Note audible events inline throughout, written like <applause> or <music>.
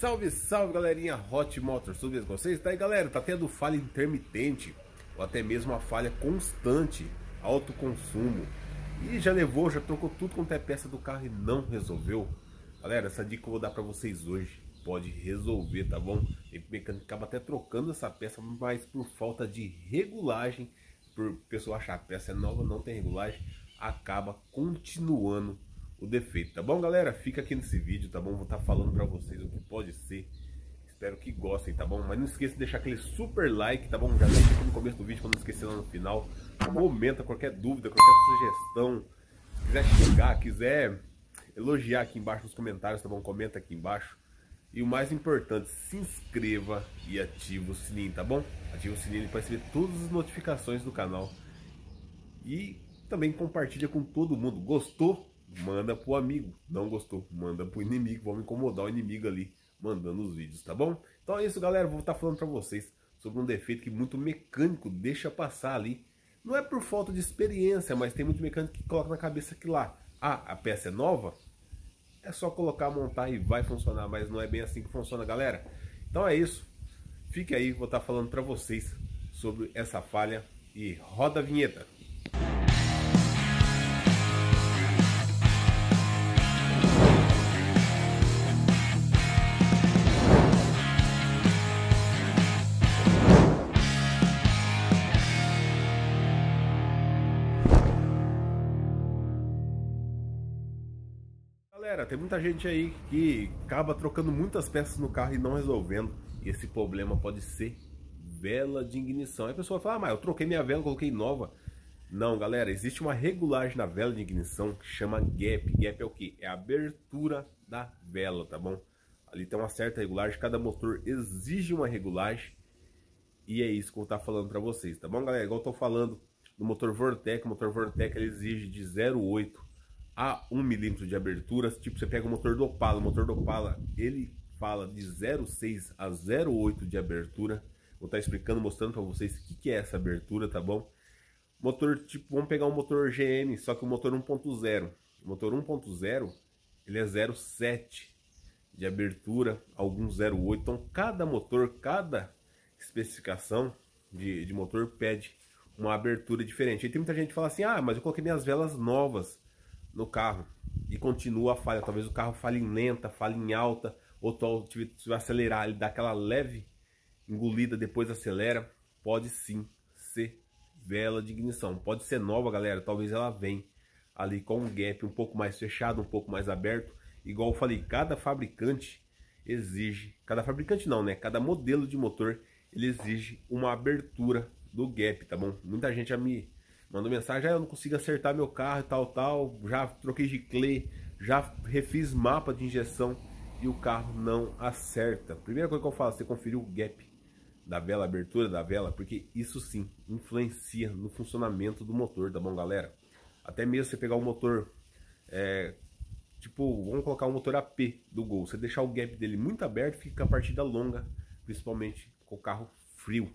Salve, salve galerinha Hot Motors, tudo bem com vocês? Tá aí galera, tá tendo falha intermitente ou até mesmo uma falha constante, alto consumo e já levou, já trocou tudo quanto é peça do carro e não resolveu? Galera, essa dica eu vou dar pra vocês hoje, pode resolver, tá bom? Tem mecânico acaba até trocando essa peça, mas por falta de regulagem, por pessoa achar a peça é nova, não tem regulagem, acaba continuando o defeito, tá bom, galera? Fica aqui nesse vídeo, tá bom? Vou estar tá falando pra vocês o que pode ser. Espero que gostem, tá bom? Mas não esqueça de deixar aquele super like, tá bom? Já deixa aqui no começo do vídeo, pra não esquecer lá no final. Comenta qualquer dúvida, qualquer sugestão. Se quiser xingar, quiser elogiar aqui embaixo nos comentários, tá bom? Comenta aqui embaixo. E o mais importante, se inscreva e ative o sininho, tá bom? Ative o sininho para receber todas as notificações do canal. E também compartilha com todo mundo. Gostou? Manda pro amigo. Não gostou, manda pro inimigo. Vamos incomodar o inimigo ali, mandando os vídeos, tá bom? Então é isso, galera. Vou estar falando pra vocês sobre um defeito que muito mecânico deixa passar ali. Não é por falta de experiência, mas tem muito mecânico que coloca na cabeça que lá, ah, a peça é nova, é só colocar, montar e vai funcionar, mas não é bem assim que funciona, galera. Então é isso. Fique aí, vou estar falando para vocês sobre essa falha e roda a vinheta. Tem muita gente aí que acaba trocando muitas peças no carro e não resolvendo. E esse problema pode ser vela de ignição. Aí a pessoa fala, ah, mas eu troquei minha vela, coloquei nova. Não, galera, existe uma regulagem na vela de ignição que chama gap. Gap é o que? É a abertura da vela, tá bom? Ali tem uma certa regulagem, cada motor exige uma regulagem. E é isso que eu vou estar falando para vocês, tá bom, galera? Igual eu tô falando do motor Vortec, o motor Vortec ele exige de 0,8 a 1 milímetro de abertura. Tipo, você pega o motor do Opala, o motor do Opala, ele fala de 0,6 a 0,8 de abertura. Vou estar explicando, mostrando para vocês o que, é essa abertura, tá bom? Motor, tipo, vamos pegar um motor GM, só que o motor 1.0. O motor 1.0, ele é 0,7 de abertura, alguns 0,8. Então, cada motor, cada especificação de, de motor pede uma abertura diferente. E tem muita gente que fala assim, ah, mas eu coloquei minhas velas novas no carro e continua a falha. Talvez o carro fale em lenta, fale em alta, ou se vai acelerar, ele dá aquela leve engolida, depois acelera. Pode sim ser vela de ignição. Pode ser nova, galera. Talvez ela venha ali com um gap um pouco mais fechado, um pouco mais aberto. Igual eu falei, cada fabricante exige, cada fabricante não, né? Cada modelo de motor ele exige uma abertura do gap, tá bom? Muita gente já me mandou mensagem, ah, eu não consigo acertar meu carro e tal, tal, já troquei de clay, já refiz mapa de injeção e o carro não acerta. Primeira coisa que eu falo, você conferir o gap da vela, abertura da vela, porque isso sim influencia no funcionamento do motor, tá bom, galera? Até mesmo você pegar o motor, é, tipo, vamos colocar o motor AP do Gol, você deixar o gap dele muito aberto, fica a partida longa, principalmente com o carro frio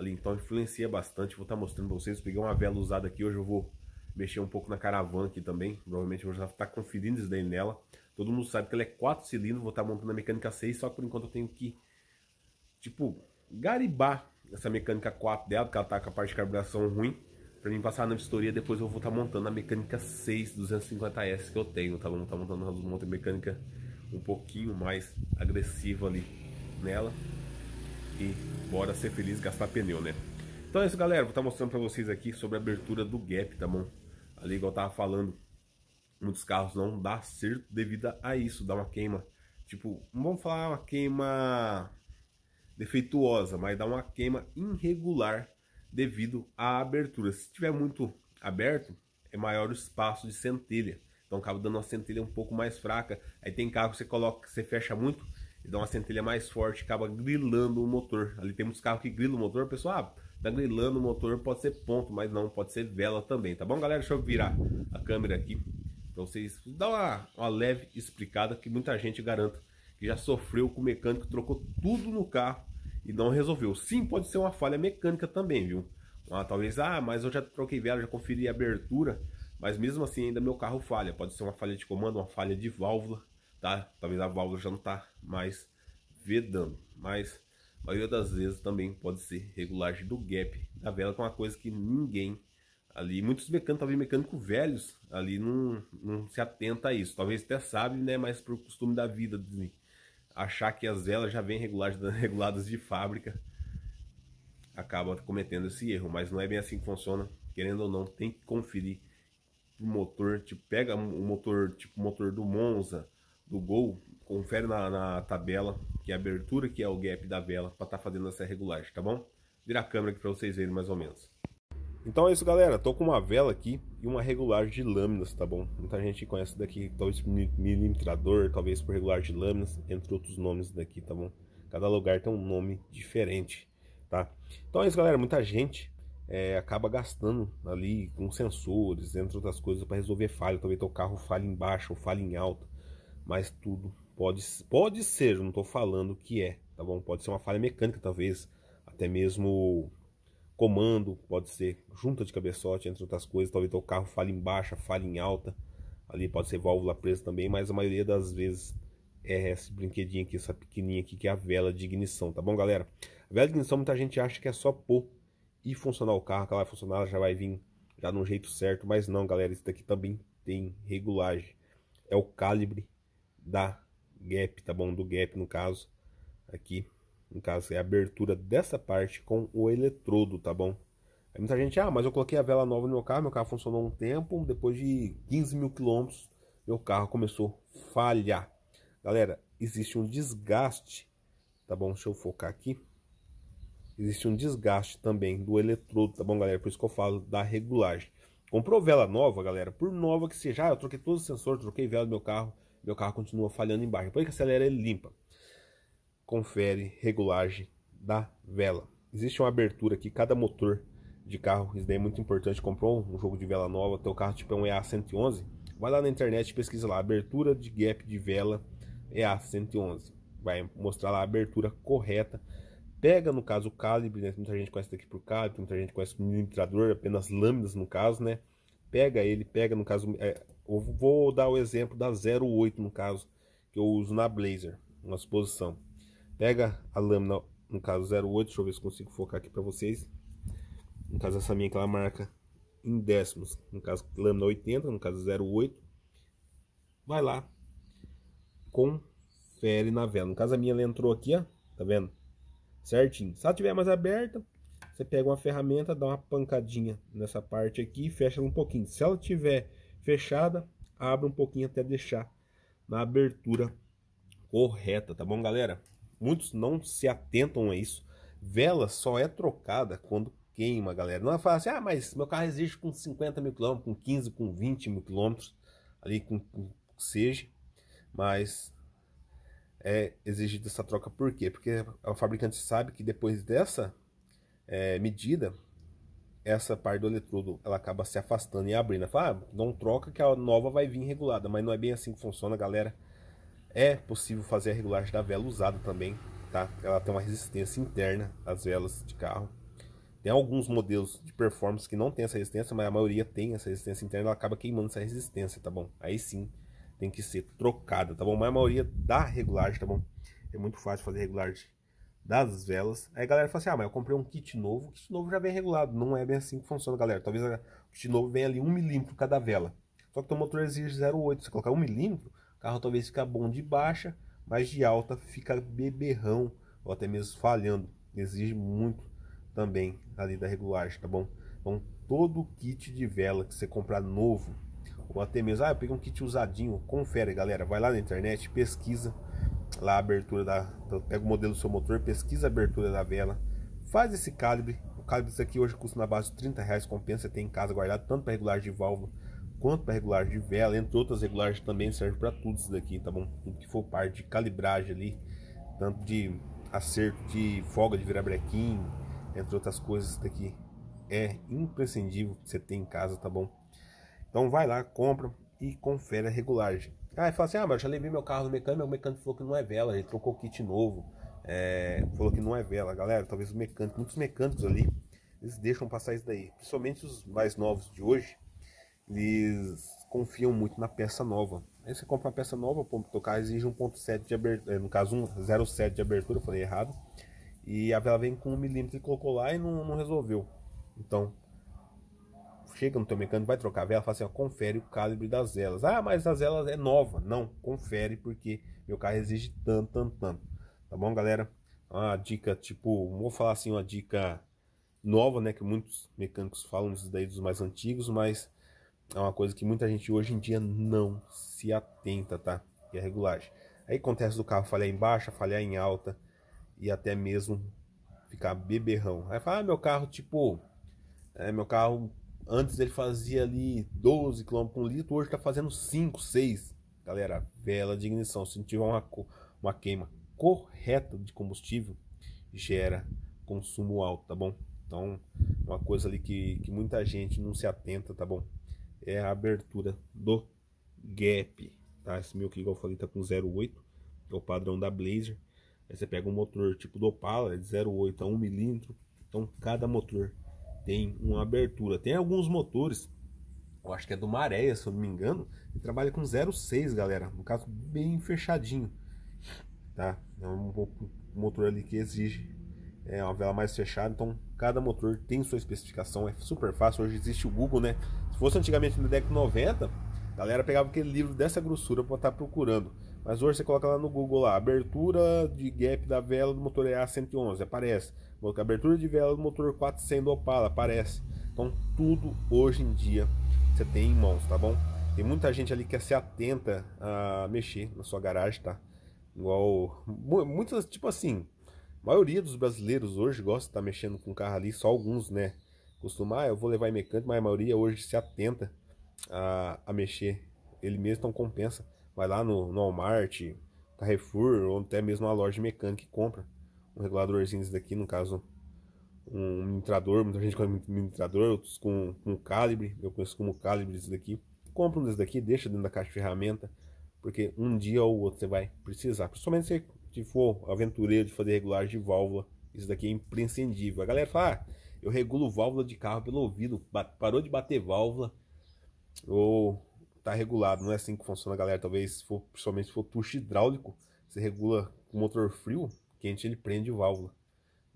ali, então influencia bastante. Vou estar tá mostrando para vocês. Peguei uma vela usada aqui, hoje eu vou mexer um pouco na caravana aqui também. Provavelmente eu vou já estar tá conferindo isso daí nela. Todo mundo sabe que ela é 4 cilindros, vou estar tá montando a mecânica 6, só que por enquanto eu tenho que, tipo, garibar essa mecânica 4 dela, porque ela tá com a parte de carburação ruim. Pra mim passar na vistoria, depois eu vou estar tá montando a mecânica 6 250S que eu tenho, tá? Vamos estar tá montando uma mecânica um pouquinho mais agressiva ali nela e bora ser feliz gastar pneu, né? Então é isso, galera. Vou estar tá mostrando para vocês aqui sobre a abertura do gap, tá bom? Ali, igual eu tava falando, muitos carros não dá certo devido a isso, dá uma queima. Tipo, não vamos falar uma queima defeituosa, mas dá uma queima irregular devido à abertura. Se tiver muito aberto, é maior o espaço de centelha. Então acaba dando uma centelha um pouco mais fraca. Aí tem carro que você coloca, que você fecha muito, dá uma centelha mais forte, acaba grilando o motor. Ali tem muitos carros que grilam o motor, pessoal, ah, tá grilando o motor, pode ser ponto, mas não, pode ser vela também, tá bom, galera? Deixa eu virar a câmera aqui para vocês dar uma, uma leve explicada que muita gente garanta que já sofreu com o mecânico, trocou tudo no carro e não resolveu. Sim, pode ser uma falha mecânica também, viu? Ah, talvez, ah, mas eu já troquei vela, já conferi a abertura, mas mesmo assim ainda meu carro falha. Pode ser uma falha de comando, uma falha de válvula, tá? Talvez a válvula já não tá mais vedando. Mas a maioria das vezes também pode ser regulagem do gap da vela, que é uma coisa que ninguém ali, muitos mecânicos, talvez mecânicos velhos, ali não, não se atenta a isso. Talvez até sabe, né, mas por costume da vida, de achar que as velas já vêm <laughs> reguladas, de fábrica, acaba cometendo esse erro. Mas não é bem assim que funciona. Querendo ou não, tem que conferir o motor, tipo, pega o motor, tipo motor do Monza, do Gol, confere na, na tabela, que é a abertura, que é o gap da vela, para estar tá fazendo essa regulagem, tá bom? Vira a câmera aqui para vocês verem mais ou menos. Então é isso, galera. Tô com uma vela aqui e uma regulagem de lâminas, tá bom? Muita gente conhece daqui, talvez milimetrador, talvez por regulagem de lâminas, entre outros nomes daqui, tá bom? Cada lugar tem um nome diferente, tá? Então é isso, galera. Muita gente é, acaba gastando ali com sensores, entre outras coisas, para resolver falha. Talvez teu carro falhe em baixo ou falhe em alta, mas tudo pode, pode ser, não estou falando que é, tá bom? Pode ser uma falha mecânica, talvez, até mesmo comando, pode ser junta de cabeçote, entre outras coisas. Talvez o carro fale em baixa, fale em alta. Ali pode ser válvula presa também, mas a maioria das vezes é esse brinquedinho aqui, essa pequenininha aqui, que é a vela de ignição, tá bom, galera? A vela de ignição muita gente acha que é só pôr e funcionar o carro, que ela vai funcionar, ela já vai vir já no jeito certo, mas não, galera, isso daqui também tem regulagem. É o calibre da gap, tá bom? Do gap, no caso, aqui no caso, é a abertura dessa parte com o eletrodo, tá bom? Aí muita gente, ah, mas eu coloquei a vela nova no meu carro, meu carro funcionou um tempo, depois de 15 mil quilômetros, meu carro começou a falhar. Galera, existe um desgaste, tá bom? Deixa eu focar aqui. Existe um desgaste também do eletrodo, tá bom, galera? Por isso que eu falo da regulagem. Comprou vela nova, galera, por nova que seja, ah, eu troquei todos os sensores, troquei vela do meu carro, meu carro continua falhando embaixo. Depois que acelera, ele limpa. Confere regulagem da vela. Existe uma abertura aqui, cada motor de carro, isso daí é muito importante, comprou um jogo de vela nova, teu carro tipo é um EA111, vai lá na internet pesquisa lá, abertura de gap de vela EA111, vai mostrar lá a abertura correta, pega no caso o calibre, né? muita gente conhece daqui por calibre, muita gente conhece o milimetrador, apenas lâminas no caso, né, pega ele, pega no caso, é, eu vou dar o exemplo da 08 no caso, que eu uso na Blazer, uma suposição, Pega a lâmina, no caso 08, deixa eu ver se consigo focar aqui para vocês. No caso essa minha que ela marca em décimos, no caso lâmina 80, no caso 08. Vai lá, confere na vela. No caso a minha ela entrou aqui, ó, tá vendo? Certinho. Se ela tiver mais aberta, você pega uma ferramenta, dá uma pancadinha nessa parte aqui e fecha um pouquinho. Se ela tiver fechada, abre um pouquinho até deixar na abertura correta, tá bom, galera? muitos não se atentam a isso. Vela só é trocada quando queima, galera. Não é fácil assim, ah, mas meu carro exige com 50 mil quilômetros, com 15, com 20 mil quilômetros, ali com, com seja, mas é exigido essa troca por quê? Porque o fabricante sabe que depois dessa é, medida, essa parte do eletrodo ela acaba se afastando e abrindo. Fala, ah, não troca que a nova vai vir regulada, mas não é bem assim que funciona, galera. É possível fazer a regulagem da vela usada também, tá? Ela tem uma resistência interna, as velas de carro. Tem alguns modelos de performance que não tem essa resistência, mas a maioria tem essa resistência interna, ela acaba queimando essa resistência, tá bom? Aí sim, tem que ser trocada, tá bom? Mas a maioria da regulagem, tá bom? É muito fácil fazer regulagem das velas. Aí a galera fala assim, ah, mas eu comprei um kit novo, o kit novo já vem regulado. Não é bem assim que funciona, galera. Talvez o kit novo venha ali 1 milímetro cada vela. Só que o motor exige 0,8. Se colocar 1 milímetro, carro talvez fica bom de baixa, mas de alta fica beberrão ou até mesmo falhando. Exige muito também ali da regulagem, tá bom? Então todo kit de vela que você comprar novo, ou até mesmo, ah, eu peguei um kit usadinho, confere galera, vai lá na internet, pesquisa lá a abertura da, pega o modelo do seu motor, pesquisa a abertura da vela, faz esse calibre, o calibre desse aqui hoje custa na base de 30 reais, compensa, tem em casa guardado, tanto para regulagem de válvula, quanto para regulagem de vela, entre outras regulagens também serve para tudo isso daqui, tá bom? Tudo que for parte de calibragem ali, tanto de acerto de folga de virabrequim, entre outras coisas, daqui é imprescindível que você ter em casa, tá bom? Então vai lá, compra e confere a regulagem. Ah, e fala assim, ah, mas eu já levei meu carro no mecânico, o mecânico falou que não é vela, ele trocou o kit novo, é, falou que não é vela. Galera, talvez o mecânico, muitos mecânicos ali, eles deixam passar isso daí, principalmente os mais novos de hoje, eles confiam muito na peça nova. Aí você compra uma peça nova, o teu carro exige 1.7 de abertura, eh, no caso 1.07 de abertura, eu falei errado. E a vela vem com 1 milímetro e colocou lá e não, não resolveu. Então, chega no teu mecânico, vai trocar a vela, fala assim, ó, confere o calibre das velas. Ah, mas as velas é nova. Não, confere porque meu carro exige tanto, tanto, tanto. Tá bom, galera? Uma dica, tipo, vou falar assim, uma dica nova, né, que muitos mecânicos falam isso daí dos mais antigos, mas é uma coisa que muita gente hoje em dia não se atenta, tá? E a regulagem. Aí acontece do carro falhar em baixa, falhar em alta e até mesmo ficar beberrão. Aí fala, ah, meu carro, tipo, é, meu carro antes ele fazia ali 12 km por litro, hoje tá fazendo 5, 6. Galera, vela de ignição, se não tiver uma, uma queima correta de combustível, gera consumo alto, tá bom? Então, uma coisa ali que, que muita gente não se atenta, tá bom? É a abertura do gap, tá? Esse meu aqui, igual eu falei, tá com 0,8, é o padrão da Blazer. Aí você pega um motor tipo do Opala, é de 0,8 a 1 milímetro. Então, cada motor tem uma abertura. Tem alguns motores, eu acho que é do Maréia, se eu não me engano, que trabalha com 0,6, galera. No caso, bem fechadinho, tá? É um motor ali que exige é uma vela mais fechada, então cada motor tem sua especificação, é super fácil. Hoje existe o Google, né? Se fosse antigamente no década 90, a galera pegava aquele livro dessa grossura para estar tá procurando. Mas hoje você coloca lá no Google lá, abertura de gap da vela do motor EA111, aparece. Abertura de vela do motor 400 do Opala, aparece. Então tudo hoje em dia você tem em mãos, tá bom? Tem muita gente ali que se atenta a mexer na sua garagem, tá? Igual muitas, tipo assim, a maioria dos brasileiros hoje gosta de estar mexendo com o carro ali, só alguns, né? Costumar, ah, eu vou levar em mecânico, mas a maioria hoje se atenta a, a mexer. Ele mesmo então compensa. Vai lá no, no Walmart, Carrefour, ou até mesmo uma loja mecânica e compra um reguladorzinho desse daqui, no caso um minitrador, muita gente conhece minitrador, outros com, com calibre, eu conheço como calibre esse daqui. Compra um desse daqui, deixa dentro da caixa de ferramenta, porque um dia ou outro você vai precisar. Principalmente se se for aventureiro de fazer regulagem de válvula, isso daqui é imprescindível. A galera fala, ah, eu regulo válvula de carro pelo ouvido, parou de bater válvula, ou tá regulado. Não é assim que funciona, galera. Talvez, se for, principalmente se for tucho hidráulico, você regula com motor frio, quente ele prende válvula.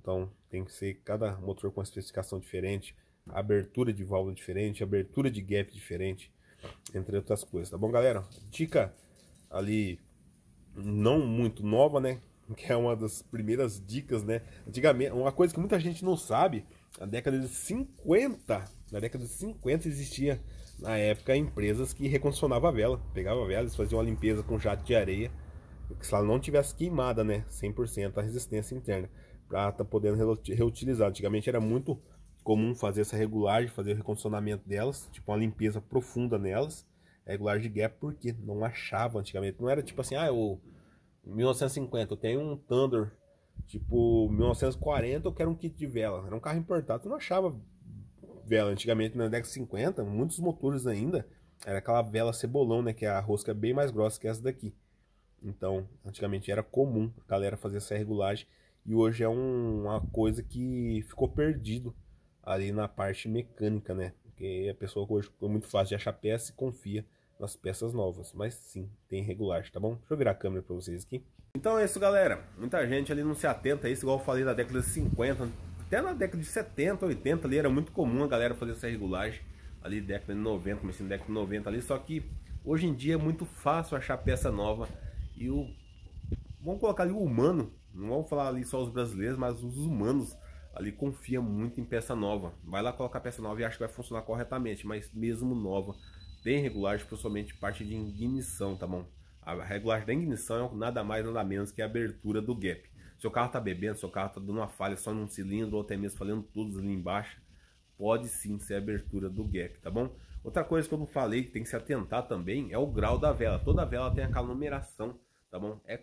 Então tem que ser cada motor com uma especificação diferente, abertura de válvula diferente, abertura de gap diferente, entre outras coisas, tá bom, galera? Dica ali não muito nova, né? <laughs> Que é uma das primeiras dicas, né? Antigamente, uma coisa que muita gente não sabe, na década de 50, na década de 50 existia na época empresas que recondicionavam a vela, pegava a vela, eles faziam uma limpeza com jato de areia, se ela não tivesse queimada, né, 100% a resistência interna, para estar tá podendo reutilizar. Antigamente era muito comum fazer essa regulagem, fazer o recondicionamento delas, tipo uma limpeza profunda nelas, regulagem de gap porque não achava antigamente. Não era tipo assim, ah, eu 1950, eu tenho um Thunder tipo 1940, eu quero um kit de vela. Era um carro importado, eu não achava vela antigamente na década de 50, muitos motores ainda era aquela vela cebolão, né, que é a rosca bem mais grossa que essa daqui. Então, antigamente era comum a galera fazer essa regulagem e hoje é um, uma coisa que ficou perdido ali na parte mecânica, né? Porque a pessoa hoje é muito fácil de achar peça e confia nas peças novas. Mas sim, tem regulagem, tá bom? Deixa eu virar a câmera pra vocês aqui. Então é isso, galera. Muita gente ali não se atenta a isso, igual eu falei na década de 50. Até na década de 70, 80 ali era muito comum a galera fazer essa regulagem. Ali década de 90, comecei na década de 90 ali. Só que hoje em dia é muito fácil achar peça nova. E o... Vamos colocar ali o humano. Não vamos falar ali só os brasileiros, mas os humanos ali confia muito em peça nova. Vai lá colocar peça nova e acha que vai funcionar corretamente, mas mesmo nova tem regulagem, principalmente parte de ignição, tá bom? A regulagem da ignição é nada mais nada menos que a abertura do gap. Seu carro está bebendo, seu carro está dando uma falha só num cilindro ou até mesmo falhando todos ali embaixo, pode sim ser a abertura do gap, tá bom? Outra coisa que eu não falei que tem que se atentar também é o grau da vela. Toda vela tem aquela numeração, tá bom? É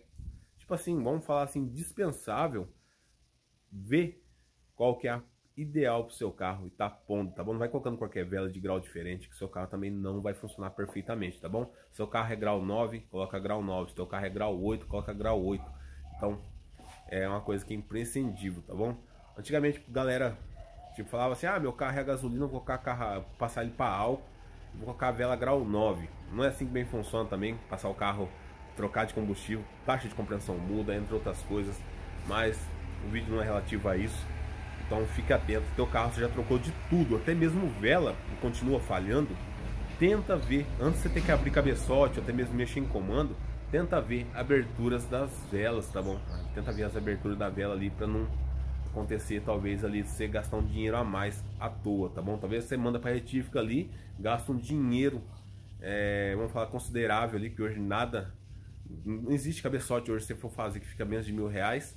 tipo assim, vamos falar assim, dispensável ver qual que é a ideal para o seu carro e tá pondo, tá bom? Não vai colocando qualquer vela de grau diferente, que seu carro também não vai funcionar perfeitamente, tá bom? Seu carro é grau 9, coloca grau 9. Seu carro é grau 8, coloca grau 8. Então, é uma coisa que é imprescindível, tá bom? Antigamente, galera, tipo, falava assim, ah, meu carro é gasolina, vou colocar carro, passar ele para álcool, vou colocar a vela grau 9. não é assim que bem funciona também, passar o carro, trocar de combustível, taxa de compreensão muda, entre outras coisas, mas o vídeo não é relativo a isso. Então fique atento, teu carro você já trocou de tudo, até mesmo vela e continua falhando. Tenta ver, antes de você ter que abrir cabeçote, até mesmo mexer em comando, tenta ver aberturas das velas, tá bom? Tenta ver as aberturas da vela ali para não acontecer talvez ali você gastar um dinheiro a mais à toa, tá bom? Talvez você manda para retífica ali, gasta um dinheiro, é, vamos falar considerável ali, que hoje nada, não existe cabeçote hoje se for fazer que fica menos de mil reais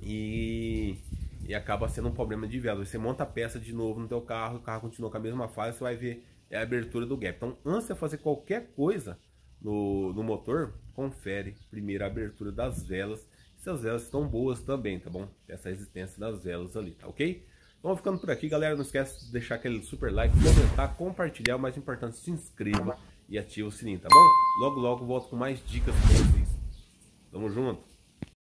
e, e acaba sendo um problema de vela. Você monta a peça de novo no teu carro, o carro continua com a mesma fase, você vai ver é a abertura do gap. Então, antes de fazer qualquer coisa no, no motor, confere primeiro a abertura das velas se as velas estão boas também, tá bom? Essa resistência das velas ali, tá ok? Então ficando por aqui, galera. Não esquece de deixar aquele super like, comentar, compartilhar. O mais importante, se inscreva e ative o sininho, tá bom? Logo, logo volto com mais dicas pra vocês. Tamo junto!